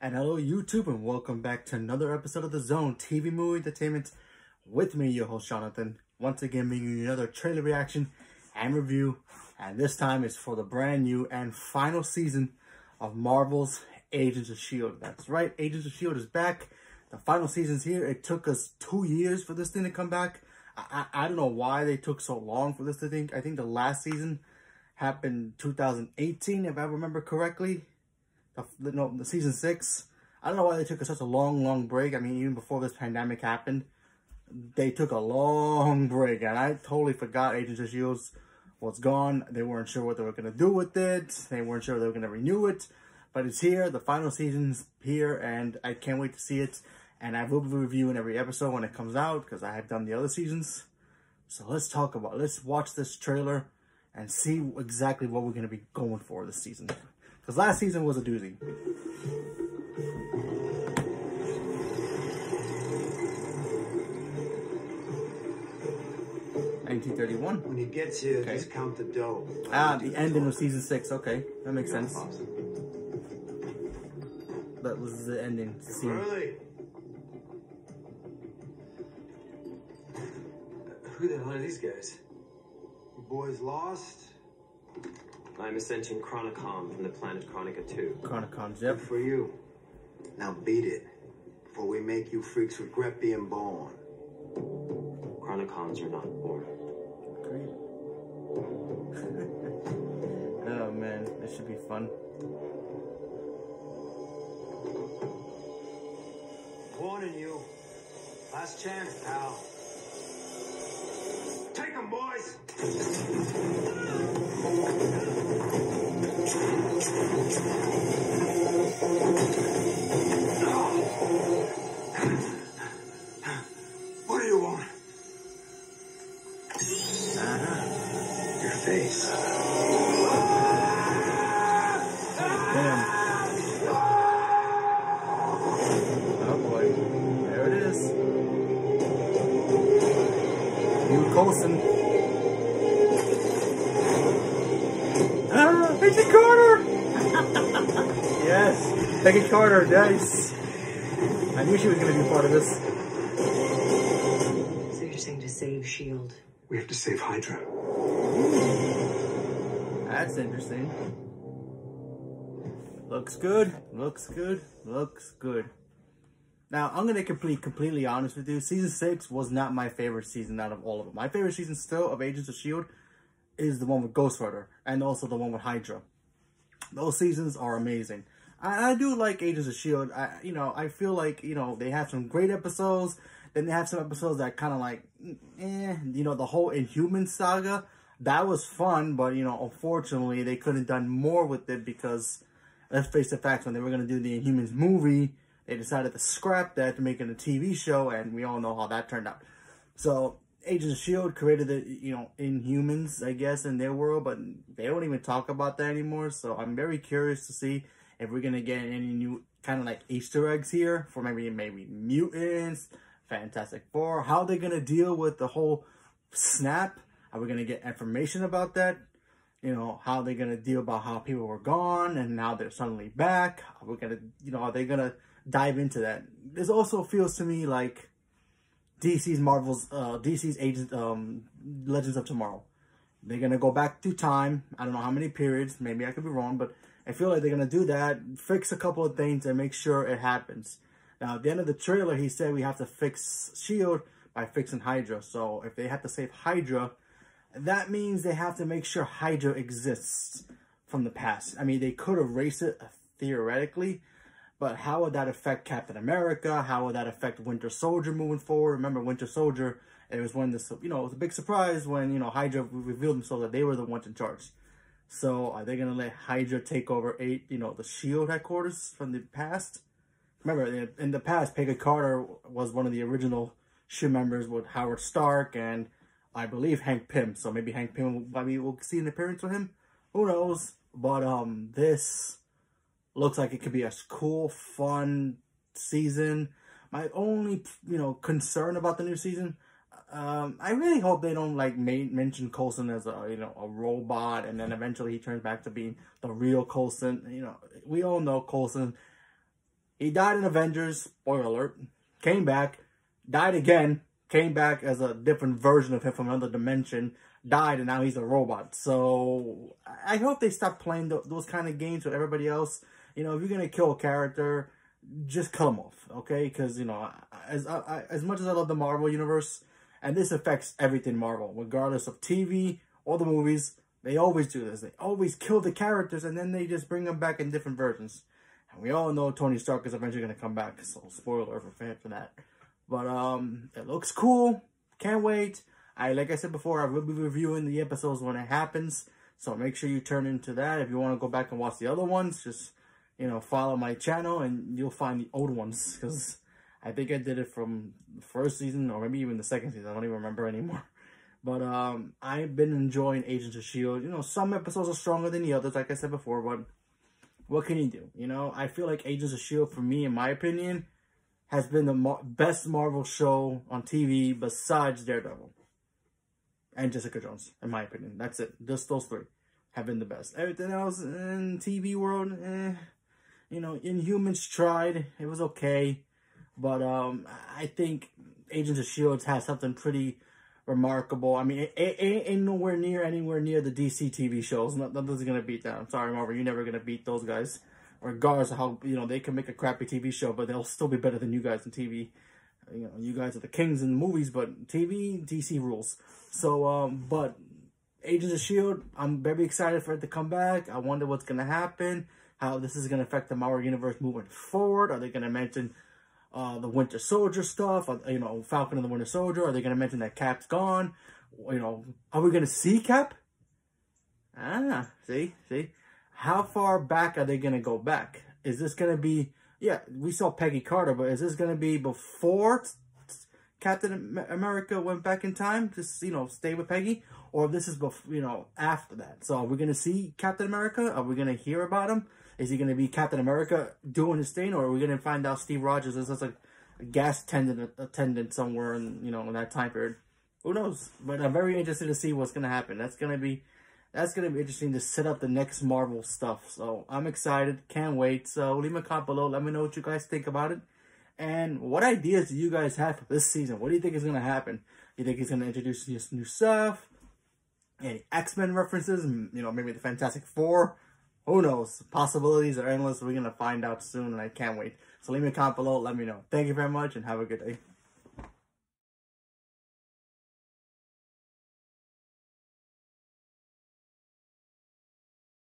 And hello YouTube and welcome back to another episode of The Zone TV Movie Entertainment with me, your host Jonathan. Once again bringing you another trailer reaction and review. And this time it's for the brand new and final season of Marvel's Agents of S.H.I.E.L.D. That's right, Agents of S.H.I.E.L.D. is back. The final season's here. It took us two years for this thing to come back. I, I, I don't know why they took so long for this to think. I think the last season happened 2018, if I remember correctly the, no, the season six. I don't know why they took such a long, long break. I mean, even before this pandemic happened, they took a long break, and I totally forgot Agents of S.H.I.E.L.D. was gone. They weren't sure what they were going to do with it. They weren't sure they were going to renew it, but it's here. The final season's here, and I can't wait to see it. And I will be reviewing every episode when it comes out because I have done the other seasons. So let's talk about, let's watch this trailer and see exactly what we're going to be going for this season. Because last season was a doozy. Nineteen thirty-one. When he gets here, okay. just count the dough. Ah, the ending of season six. Okay, that makes sense. That was the ending scene. Really? Who the hell are these guys? You boys lost? I'm Ascension Chronicom from the planet Chronica 2. Chronicoms, yep. Good for you. Now beat it, before we make you freaks regret being born. Chronicoms are not born. Great. oh man, this should be fun. Warning you. Last chance, pal. Face. Damn. Oh boy. There it is. New Coulson. Ah, Peggy Carter! yes, Peggy Carter, nice. I knew she was going to be part of this. So you're saying to save S.H.I.E.L.D.? We have to save Hydra. That's interesting. Looks good, looks good, looks good. Now, I'm going to complete completely honest with you. Season 6 was not my favorite season out of all of them. My favorite season still of Agents of S.H.I.E.L.D. is the one with Ghost Rider and also the one with Hydra. Those seasons are amazing. I, I do like Agents of S.H.I.E.L.D. I, you know, I feel like, you know, they have some great episodes. Then they have some episodes that kind of like, eh, you know, the whole Inhuman saga. That was fun, but, you know, unfortunately, they couldn't have done more with it because, let's face the facts, when they were going to do the Inhumans movie, they decided to scrap that to make it a TV show, and we all know how that turned out. So, Agents of S.H.I.E.L.D. created the, you know, Inhumans, I guess, in their world, but they don't even talk about that anymore. So I'm very curious to see if we're going to get any new kind of like Easter eggs here for maybe, maybe mutants, Fantastic Four. How they're going to deal with the whole snap. Are we going to get information about that? You know, how they're going to deal about how people were gone and now they're suddenly back. Are we going to, you know, are they going to dive into that? This also feels to me like DC's Marvel's, uh, DC's Agent, um, Legends of Tomorrow. They're going to go back through time. I don't know how many periods. Maybe I could be wrong, but I feel like they're going to do that, fix a couple of things, and make sure it happens. Now, at the end of the trailer, he said we have to fix S.H.I.E.L.D. by fixing Hydra. So if they have to save Hydra, that means they have to make sure Hydra exists from the past. I mean, they could erase it uh, theoretically, but how would that affect Captain America? How would that affect Winter Soldier moving forward? Remember, Winter Soldier, it was when this, you know, it was a big surprise when, you know, Hydra revealed themselves that they were the ones in charge. So are they going to let Hydra take over eight, you know, the S.H.I.E.L.D. headquarters from the past? Remember, in the past, Peggy Carter was one of the original S.H.I.E.L.D. members with Howard Stark and I believe Hank Pym. So maybe Hank Pym, maybe we'll see an appearance with him. Who knows? But um, this looks like it could be a cool, fun season. My only, you know, concern about the new season, um, I really hope they don't like mention Coulson as a, you know, a robot, and then eventually he turns back to being the real Coulson. You know, we all know Coulson He died in Avengers, spoiler alert, came back, died again, came back as a different version of him from another dimension, died, and now he's a robot. So I hope they stop playing th those kind of games with everybody else. You know, if you're gonna kill a character, just cut him off, okay? Because you know, as I, as much as I love the Marvel universe, and this affects everything Marvel, regardless of TV or the movies, they always do this. They always kill the characters, and then they just bring them back in different versions. And we all know Tony Stark is eventually gonna come back. So spoiler for for that. But um, it looks cool. Can't wait. I like I said before, I will be reviewing the episodes when it happens. So make sure you turn into that. If you want to go back and watch the other ones, just you know follow my channel and you'll find the old ones because I think I did it from the first season or maybe even the second season. I don't even remember anymore. But um, I've been enjoying Agents of S.H.I.E.L.D. You know, some episodes are stronger than the others, like I said before, but what can you do? You know, I feel like Agents of S.H.I.E.L.D., for me, in my opinion, has been the Mar best Marvel show on TV besides Daredevil and Jessica Jones, in my opinion. That's it. Just those three have been the best. Everything else in TV world, eh, you know, Inhumans tried. It was okay. But um, I think Agents of S.H.I.E.L.D. has something pretty remarkable. I mean, it, it, it, ain't nowhere near anywhere near the DC TV shows. Nothing's going to beat that. I'm sorry, Marvel. You're never going to beat those guys regardless of how you know they can make a crappy TV show, but they'll still be better than you guys in TV. You know, you guys are the kings in the movies, but TV, DC rules. So, um, but Agents of Shield, I'm very excited for it to come back. I wonder what's gonna happen, how this is gonna affect the Marvel universe moving forward. Are they gonna mention uh, the Winter Soldier stuff? Or, you know, Falcon and the Winter Soldier. Are they gonna mention that Cap's gone? You know, are we gonna see Cap? Ah, see, see how far back are they going to go back? Is this going to be, yeah, we saw Peggy Carter, but is this going to be before Captain America went back in time to, you know, stay with Peggy? Or this is, before, you know, after that? So are we going to see Captain America? Are we going to hear about him? Is he going to be Captain America doing his thing? Or are we going to find out Steve Rogers is just like a gas attendant, attendant somewhere in, you know, in that time period? Who knows? But I'm very interested to see what's going to happen. That's going to be that's going to be interesting to set up the next Marvel stuff. So I'm excited. Can't wait. So leave a comment below. Let me know what you guys think about it. And what ideas do you guys have for this season? What do you think is going to happen? You think he's going to introduce new stuff? Any X-Men references? You know, maybe the Fantastic Four? Who knows? Possibilities are endless. We're going to find out soon, and I can't wait. So leave me a comment below. Let me know. Thank you very much, and have a good day.